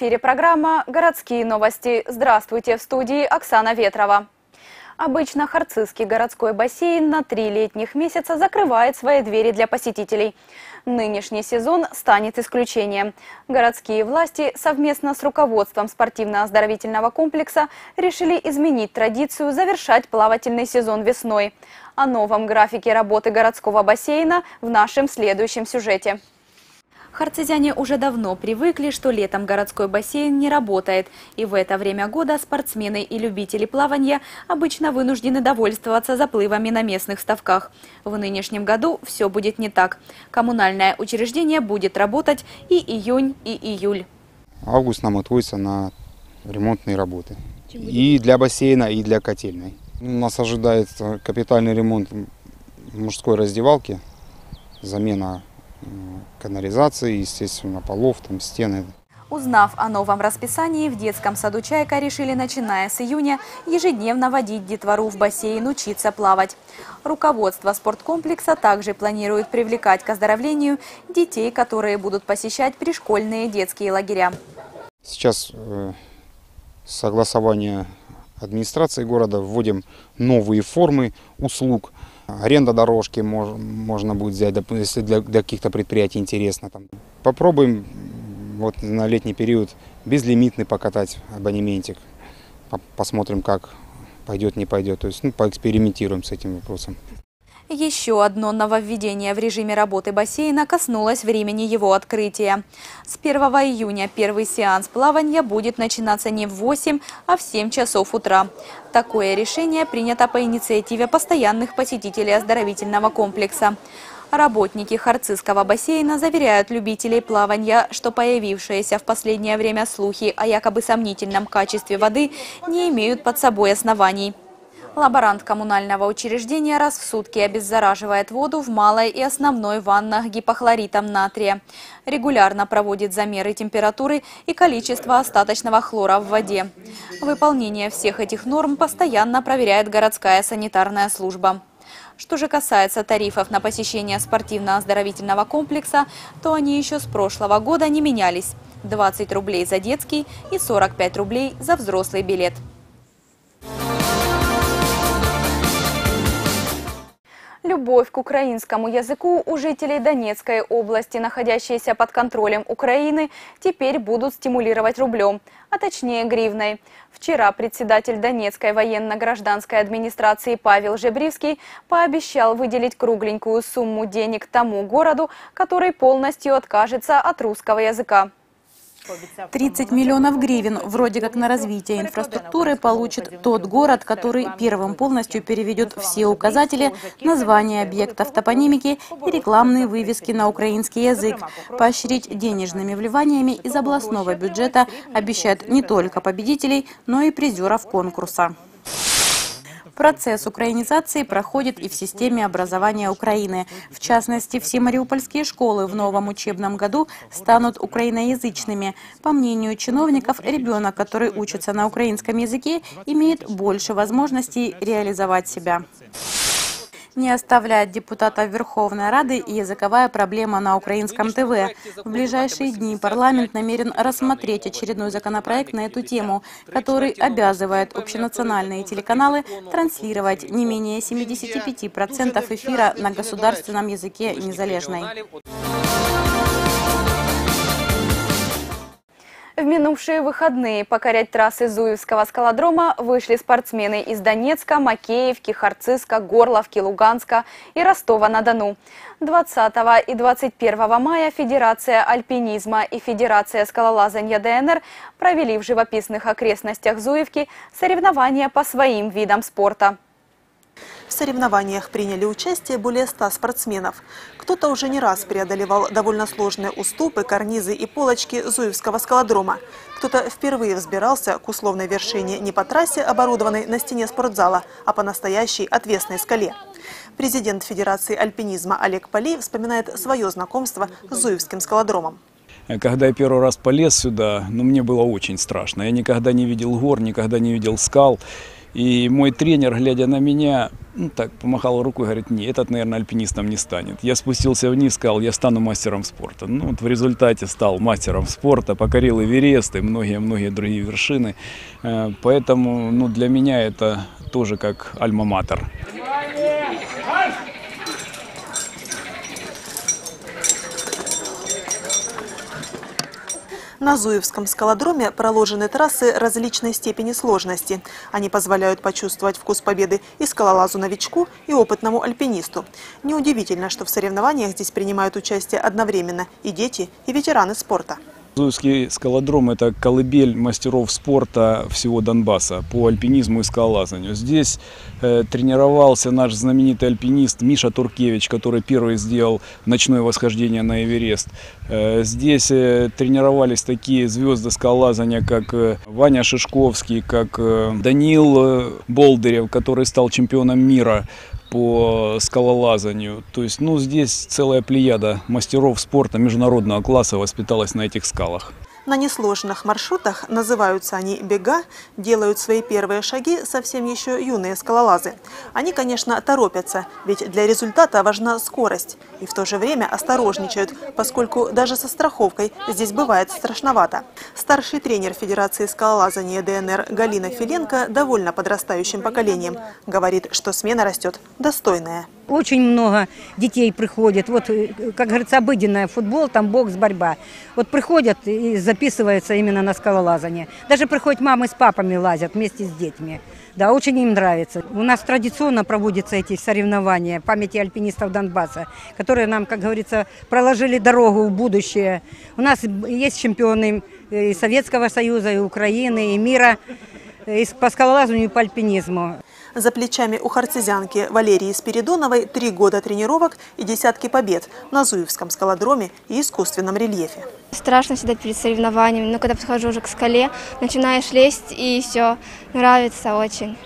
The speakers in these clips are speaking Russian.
Эфире программа «Городские новости». Здравствуйте, в студии Оксана Ветрова. Обычно Харцизский городской бассейн на три летних месяца закрывает свои двери для посетителей. Нынешний сезон станет исключением. Городские власти совместно с руководством спортивно-оздоровительного комплекса решили изменить традицию завершать плавательный сезон весной. О новом графике работы городского бассейна в нашем следующем сюжете. Харцизяне уже давно привыкли, что летом городской бассейн не работает. И в это время года спортсмены и любители плавания обычно вынуждены довольствоваться заплывами на местных ставках. В нынешнем году все будет не так. Коммунальное учреждение будет работать и июнь, и июль. Август нам отводится на ремонтные работы. И для бассейна, и для котельной. Нас ожидает капитальный ремонт мужской раздевалки, замена канализации, естественно, полов, там, стены. Узнав о новом расписании, в детском саду «Чайка» решили, начиная с июня, ежедневно водить детвору в бассейн учиться плавать. Руководство спорткомплекса также планирует привлекать к оздоровлению детей, которые будут посещать пришкольные детские лагеря. Сейчас э, согласование администрации города вводим новые формы услуг – Аренда дорожки мож, можно будет взять, если для, для каких-то предприятий интересно. Там. Попробуем вот на летний период безлимитный покатать абонементик. Посмотрим, как пойдет, не пойдет. То есть ну, поэкспериментируем с этим вопросом. Еще одно нововведение в режиме работы бассейна коснулось времени его открытия. С 1 июня первый сеанс плавания будет начинаться не в 8, а в 7 часов утра. Такое решение принято по инициативе постоянных посетителей оздоровительного комплекса. Работники Харцизского бассейна заверяют любителей плавания, что появившиеся в последнее время слухи о якобы сомнительном качестве воды не имеют под собой оснований. Лаборант коммунального учреждения раз в сутки обеззараживает воду в малой и основной ваннах гипохлоритом натрия. Регулярно проводит замеры температуры и количества остаточного хлора в воде. Выполнение всех этих норм постоянно проверяет городская санитарная служба. Что же касается тарифов на посещение спортивно-оздоровительного комплекса, то они еще с прошлого года не менялись. 20 рублей за детский и 45 рублей за взрослый билет. Любовь к украинскому языку у жителей Донецкой области, находящиеся под контролем Украины, теперь будут стимулировать рублем, а точнее гривной. Вчера председатель Донецкой военно-гражданской администрации Павел Жебривский пообещал выделить кругленькую сумму денег тому городу, который полностью откажется от русского языка. 30 миллионов гривен вроде как на развитие инфраструктуры получит тот город, который первым полностью переведет все указатели, названия объектов топонимики и рекламные вывески на украинский язык. Поощрить денежными вливаниями из областного бюджета обещают не только победителей, но и призеров конкурса. Процесс украинизации проходит и в системе образования Украины. В частности, все мариупольские школы в новом учебном году станут украиноязычными. По мнению чиновников, ребенок, который учится на украинском языке, имеет больше возможностей реализовать себя. Не оставляет депутата Верховной Рады и языковая проблема на украинском ТВ. В ближайшие дни парламент намерен рассмотреть очередной законопроект на эту тему, который обязывает общенациональные телеканалы транслировать не менее 75% эфира на государственном языке незалежной. В минувшие выходные покорять трассы Зуевского скалодрома вышли спортсмены из Донецка, Макеевки, Харциска, Горловки, Луганска и Ростова-на-Дону. 20 и 21 мая Федерация альпинизма и Федерация скалолазания ДНР провели в живописных окрестностях Зуевки соревнования по своим видам спорта. В соревнованиях приняли участие более 100 спортсменов. Кто-то уже не раз преодолевал довольно сложные уступы, карнизы и полочки Зуевского скалодрома. Кто-то впервые взбирался к условной вершине не по трассе, оборудованной на стене спортзала, а по настоящей отвесной скале. Президент Федерации альпинизма Олег Поли вспоминает свое знакомство с Зуевским скалодромом. Когда я первый раз полез сюда, ну, мне было очень страшно. Я никогда не видел гор, никогда не видел скал. И мой тренер, глядя на меня, ну, так помахал рукой, говорит, не, этот, наверное, альпинистом не станет. Я спустился вниз, сказал, я стану мастером спорта. Ну, вот в результате стал мастером спорта, покорил Эверест и многие-многие другие вершины. Э, Поэтому, ну, для меня это тоже как альма-матер. На Зуевском скалодроме проложены трассы различной степени сложности. Они позволяют почувствовать вкус победы и скалолазу-новичку, и опытному альпинисту. Неудивительно, что в соревнованиях здесь принимают участие одновременно и дети, и ветераны спорта. Зуевский скалодром – это колыбель мастеров спорта всего Донбасса по альпинизму и скалолазанию. Здесь э, тренировался наш знаменитый альпинист Миша Туркевич, который первый сделал ночное восхождение на Эверест. Э, здесь э, тренировались такие звезды скалолазания, как э, Ваня Шишковский, как э, Данил э, Болдырев, который стал чемпионом мира по скалолазанию. То есть, ну, здесь целая плеяда мастеров спорта международного класса воспиталась на этих скалах. На несложных маршрутах, называются они «бега», делают свои первые шаги совсем еще юные скалолазы. Они, конечно, торопятся, ведь для результата важна скорость. И в то же время осторожничают, поскольку даже со страховкой здесь бывает страшновато. Старший тренер Федерации скалолазания ДНР Галина Филенко довольна подрастающим поколением. Говорит, что смена растет достойная. Очень много детей приходит. Вот, э, как говорится, обыденная футбол, там бокс, борьба. Вот приходят и записываются именно на скалолазание. Даже приходят мамы с папами лазят вместе с детьми. Да, очень им нравится. У нас традиционно проводятся эти соревнования памяти альпинистов Донбасса, которые нам, как говорится, проложили дорогу в будущее. У нас есть чемпионы и Советского Союза, и Украины, и мира и по скалолазанию и по альпинизму. За плечами у хартезянки Валерии Спиридоновой три года тренировок и десятки побед на Зуевском скалодроме и искусственном рельефе. Страшно всегда перед соревнованиями, но когда подхожу уже к скале, начинаешь лезть и все, нравится очень.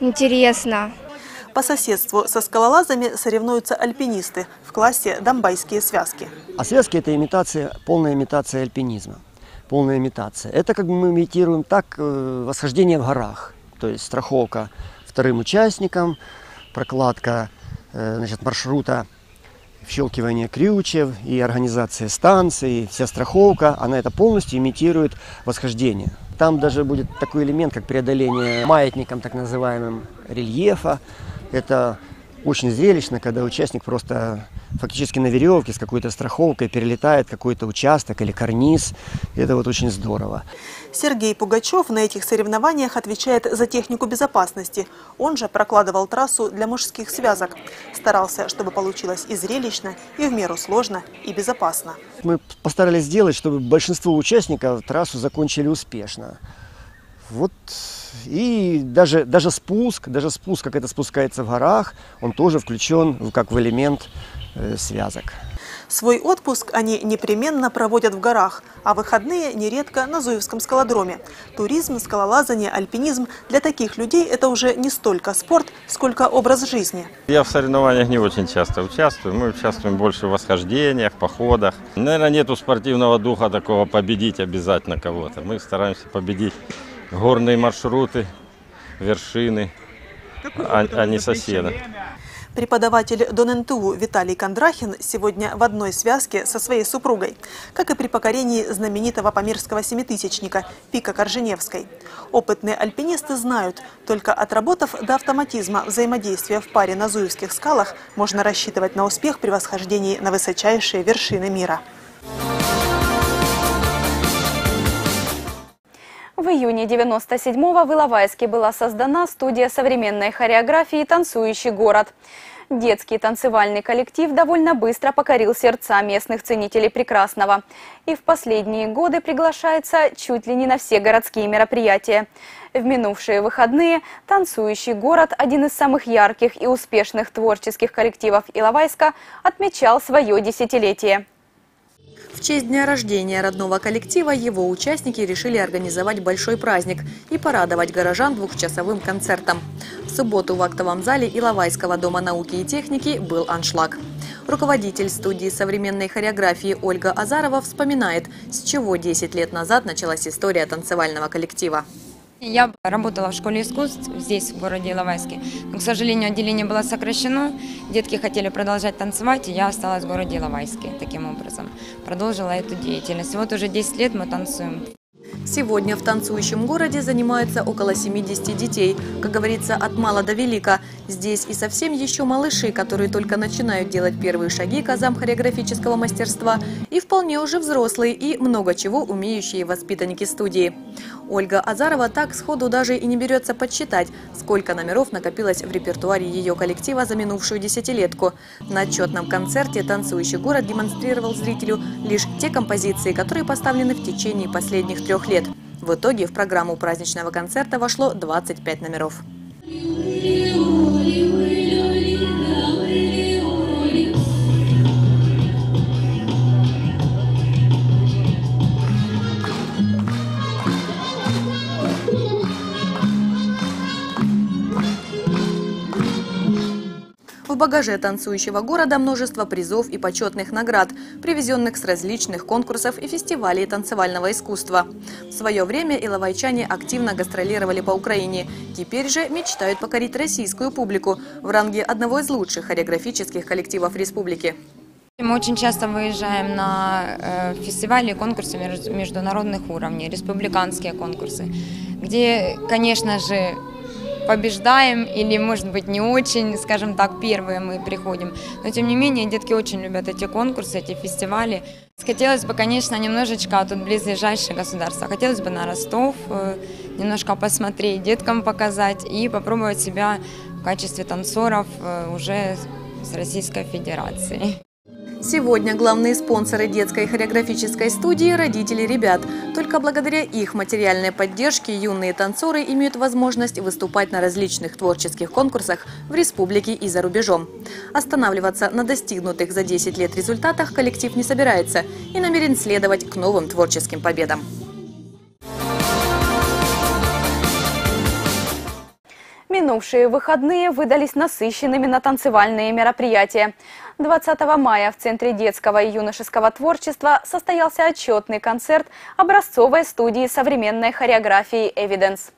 Интересно. По соседству со скалолазами соревнуются альпинисты в классе «Донбайские связки». А связки – это имитация, полная имитация альпинизма. Полная имитация. Это как бы мы имитируем так э, восхождение в горах. То есть страховка вторым участникам, прокладка э, значит, маршрута, вщелкивание крючев и организация станции, вся страховка, она это полностью имитирует восхождение. Там даже будет такой элемент, как преодоление маятником, так называемым, рельефа. Это очень зрелищно, когда участник просто фактически на веревке с какой-то страховкой перелетает какой-то участок или карниз. Это вот очень здорово. Сергей Пугачев на этих соревнованиях отвечает за технику безопасности. Он же прокладывал трассу для мужских связок. Старался, чтобы получилось и зрелищно, и в меру сложно, и безопасно. Мы постарались сделать, чтобы большинство участников трассу закончили успешно. Вот и даже, даже спуск, даже спуск, как это спускается в горах, он тоже включен как в элемент э, связок. Свой отпуск они непременно проводят в горах, а выходные нередко на Зуевском скалодроме. Туризм, скалолазание, альпинизм – для таких людей это уже не столько спорт, сколько образ жизни. Я в соревнованиях не очень часто участвую. Мы участвуем больше в восхождениях, походах. Наверное, нету спортивного духа такого победить обязательно кого-то. Мы стараемся победить горные маршруты, вершины, а, а не соседа. Преподаватель ДонНТУ Виталий Кондрахин сегодня в одной связке со своей супругой, как и при покорении знаменитого памирского семитысячника Пика Корженевской. Опытные альпинисты знают, только отработав до автоматизма взаимодействия в паре на Зуевских скалах, можно рассчитывать на успех при восхождении на высочайшие вершины мира. В июне 97-го в Иловайске была создана студия современной хореографии «Танцующий город». Детский танцевальный коллектив довольно быстро покорил сердца местных ценителей прекрасного. И в последние годы приглашается чуть ли не на все городские мероприятия. В минувшие выходные «Танцующий город», один из самых ярких и успешных творческих коллективов Иловайска, отмечал свое десятилетие. В честь дня рождения родного коллектива его участники решили организовать большой праздник и порадовать горожан двухчасовым концертом. В субботу в актовом зале Иловайского дома науки и техники был аншлаг. Руководитель студии современной хореографии Ольга Азарова вспоминает, с чего 10 лет назад началась история танцевального коллектива. Я работала в школе искусств здесь, в городе Иловайске. Но, к сожалению, отделение было сокращено. Детки хотели продолжать танцевать, и я осталась в городе Иловайске таким образом. Продолжила эту деятельность. Вот уже 10 лет мы танцуем. Сегодня в танцующем городе занимаются около 70 детей. Как говорится, от мала до велика. Здесь и совсем еще малыши, которые только начинают делать первые шаги к азам хореографического мастерства, и вполне уже взрослые и много чего умеющие воспитанники студии. Ольга Азарова так сходу даже и не берется подсчитать, сколько номеров накопилось в репертуаре ее коллектива за минувшую десятилетку. На отчетном концерте танцующий город демонстрировал зрителю лишь те композиции, которые поставлены в течение последних трех лет. В итоге в программу праздничного концерта вошло 25 номеров. Багаже танцующего города множество призов и почетных наград, привезенных с различных конкурсов и фестивалей танцевального искусства. В свое время иловайчане активно гастролировали по Украине. Теперь же мечтают покорить российскую публику в ранге одного из лучших хореографических коллективов республики. Мы очень часто выезжаем на э, фестивали и конкурсы международных уровней, республиканские конкурсы, где, конечно же, побеждаем или, может быть, не очень, скажем так, первые мы приходим. Но, тем не менее, детки очень любят эти конкурсы, эти фестивали. Хотелось бы, конечно, немножечко, тут близлежащее государство, хотелось бы на Ростов э, немножко посмотреть, деткам показать и попробовать себя в качестве танцоров э, уже с Российской Федерацией. Сегодня главные спонсоры детской хореографической студии – родители ребят. Только благодаря их материальной поддержке юные танцоры имеют возможность выступать на различных творческих конкурсах в республике и за рубежом. Останавливаться на достигнутых за 10 лет результатах коллектив не собирается и намерен следовать к новым творческим победам. Минувшие выходные выдались насыщенными на танцевальные мероприятия. 20 мая в Центре детского и юношеского творчества состоялся отчетный концерт образцовой студии современной хореографии «Эвиденс».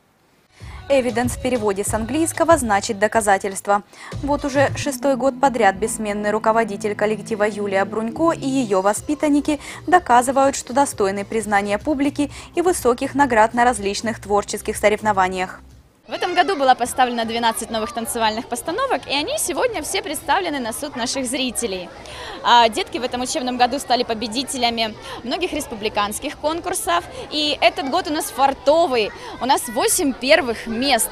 Эвиденс в переводе с английского значит «доказательство». Вот уже шестой год подряд бессменный руководитель коллектива Юлия Брунько и ее воспитанники доказывают, что достойны признания публики и высоких наград на различных творческих соревнованиях. В этом году было поставлено 12 новых танцевальных постановок, и они сегодня все представлены на суд наших зрителей. А, детки в этом учебном году стали победителями многих республиканских конкурсов, и этот год у нас фартовый, у нас 8 первых мест.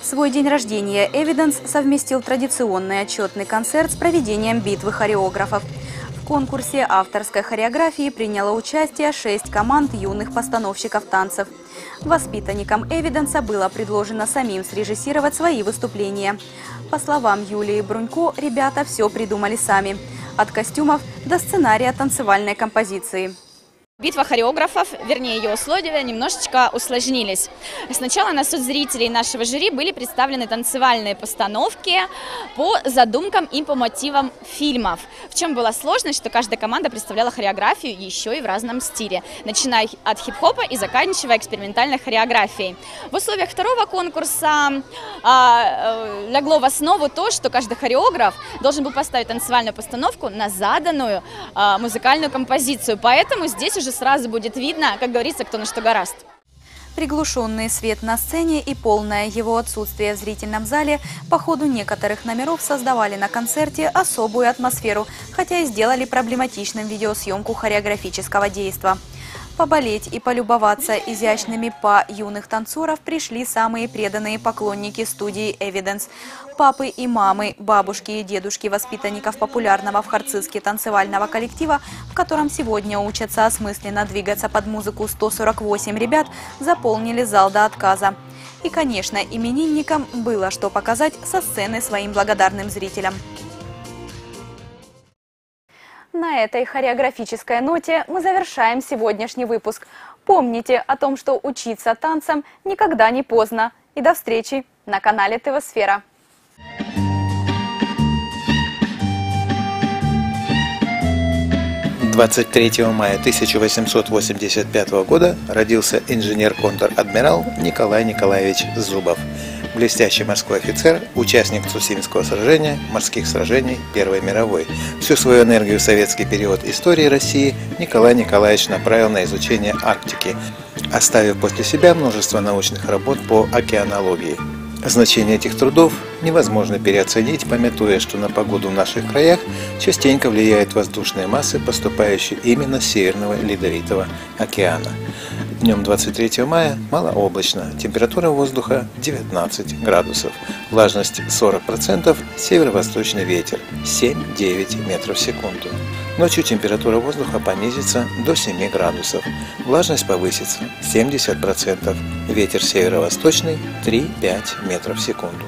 В свой день рождения «Эвиденс» совместил традиционный отчетный концерт с проведением битвы хореографов. В конкурсе авторской хореографии приняло участие шесть команд юных постановщиков танцев – Воспитанникам «Эвиденса» было предложено самим срежиссировать свои выступления. По словам Юлии Брунько, ребята все придумали сами. От костюмов до сценария танцевальной композиции. Битва хореографов, вернее ее условия, немножечко усложнились. Сначала на суд зрителей нашего жюри были представлены танцевальные постановки по задумкам и по мотивам фильмов. В чем была сложность, что каждая команда представляла хореографию еще и в разном стиле, начиная от хип-хопа и заканчивая экспериментальной хореографией. В условиях второго конкурса а, э, легло в основу то, что каждый хореограф должен был поставить танцевальную постановку на заданную а, музыкальную композицию. Поэтому здесь уже сразу будет видно, как говорится, кто на что гораст. Приглушенный свет на сцене и полное его отсутствие в зрительном зале по ходу некоторых номеров создавали на концерте особую атмосферу, хотя и сделали проблематичным видеосъемку хореографического действия. Поболеть и полюбоваться изящными па юных танцоров пришли самые преданные поклонники студии «Эвиденс». Папы и мамы, бабушки и дедушки воспитанников популярного в Харциске танцевального коллектива, в котором сегодня учатся осмысленно двигаться под музыку 148 ребят, заполнили зал до отказа. И, конечно, именинникам было что показать со сцены своим благодарным зрителям. На этой хореографической ноте мы завершаем сегодняшний выпуск. Помните о том, что учиться танцам никогда не поздно. И до встречи на канале ТВ Сфера. 23 мая 1885 года родился инженер-контр-адмирал Николай Николаевич Зубов. Блестящий морской офицер, участник Цусимского сражения, морских сражений Первой мировой. Всю свою энергию в советский период истории России Николай Николаевич направил на изучение Арктики, оставив после себя множество научных работ по океанологии. Значение этих трудов невозможно переоценить, пометуя, что на погоду в наших краях частенько влияют воздушные массы, поступающие именно с Северного Ледовитого океана. Днем 23 мая малооблачно, температура воздуха 19 градусов, влажность 40%, северо-восточный ветер 7-9 метров в секунду. Ночью температура воздуха понизится до 7 градусов, влажность повысится 70%, ветер северо-восточный 3-5 метров в секунду.